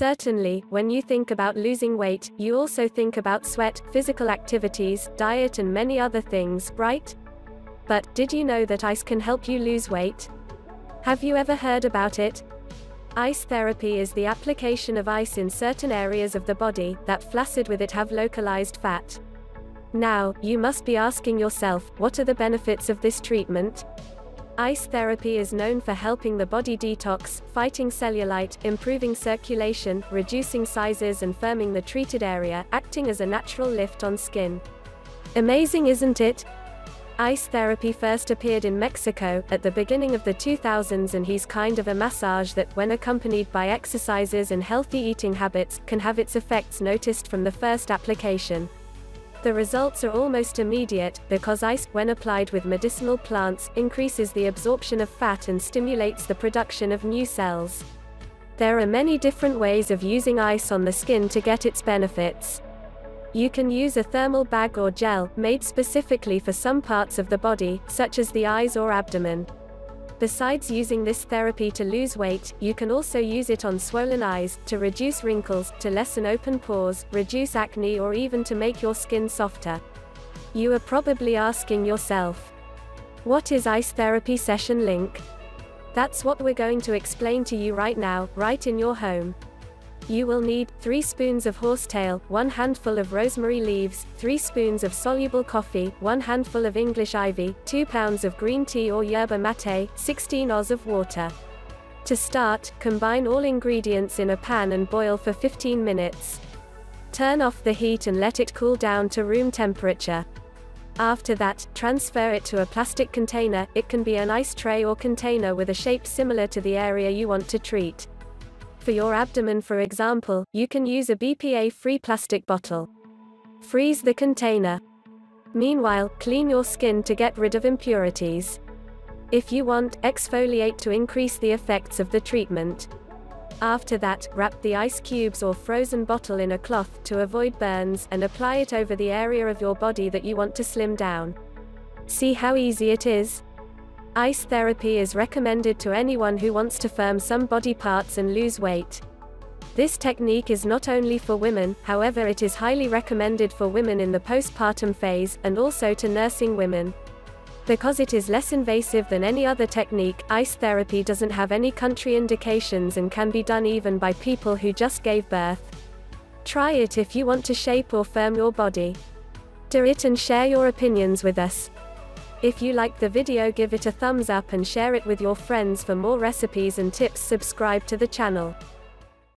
Certainly, when you think about losing weight, you also think about sweat, physical activities, diet, and many other things, right? But, did you know that ice can help you lose weight? Have you ever heard about it? Ice therapy is the application of ice in certain areas of the body that flaccid with it have localized fat. Now, you must be asking yourself, what are the benefits of this treatment? Ice therapy is known for helping the body detox, fighting cellulite, improving circulation, reducing sizes and firming the treated area, acting as a natural lift on skin. Amazing isn't it? Ice therapy first appeared in Mexico at the beginning of the 2000s and he's kind of a massage that, when accompanied by exercises and healthy eating habits, can have its effects noticed from the first application. The results are almost immediate, because ice, when applied with medicinal plants, increases the absorption of fat and stimulates the production of new cells. There are many different ways of using ice on the skin to get its benefits. You can use a thermal bag or gel, made specifically for some parts of the body, such as the eyes or abdomen. Besides using this therapy to lose weight, you can also use it on swollen eyes, to reduce wrinkles, to lessen open pores, reduce acne or even to make your skin softer. You are probably asking yourself, what is ice therapy session link? That's what we're going to explain to you right now, right in your home. You will need 3 spoons of horsetail, 1 handful of rosemary leaves, 3 spoons of soluble coffee, 1 handful of English ivy, 2 pounds of green tea or yerba mate, 16 oz of water. To start, combine all ingredients in a pan and boil for 15 minutes. Turn off the heat and let it cool down to room temperature. After that, transfer it to a plastic container, it can be an ice tray or container with a shape similar to the area you want to treat. For your abdomen for example, you can use a BPA-free plastic bottle. Freeze the container. Meanwhile, clean your skin to get rid of impurities. If you want, exfoliate to increase the effects of the treatment. After that, wrap the ice cubes or frozen bottle in a cloth to avoid burns and apply it over the area of your body that you want to slim down. See how easy it is? Ice therapy is recommended to anyone who wants to firm some body parts and lose weight. This technique is not only for women, however it is highly recommended for women in the postpartum phase, and also to nursing women. Because it is less invasive than any other technique, ice therapy doesn't have any contraindications and can be done even by people who just gave birth. Try it if you want to shape or firm your body. Do it and share your opinions with us. If you like the video give it a thumbs up and share it with your friends for more recipes and tips subscribe to the channel.